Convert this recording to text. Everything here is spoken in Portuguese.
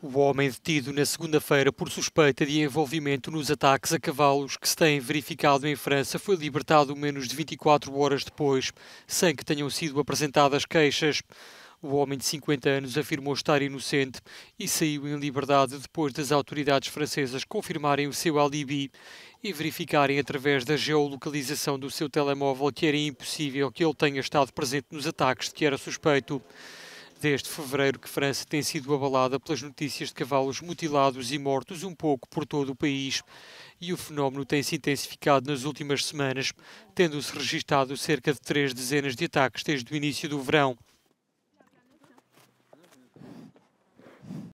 O homem detido na segunda-feira por suspeita de envolvimento nos ataques a cavalos que se têm verificado em França foi libertado menos de 24 horas depois, sem que tenham sido apresentadas queixas. O homem de 50 anos afirmou estar inocente e saiu em liberdade depois das autoridades francesas confirmarem o seu alibi e verificarem através da geolocalização do seu telemóvel que era impossível que ele tenha estado presente nos ataques de que era suspeito. Desde fevereiro que França tem sido abalada pelas notícias de cavalos mutilados e mortos um pouco por todo o país. E o fenómeno tem se intensificado nas últimas semanas, tendo-se registado cerca de três dezenas de ataques desde o início do verão.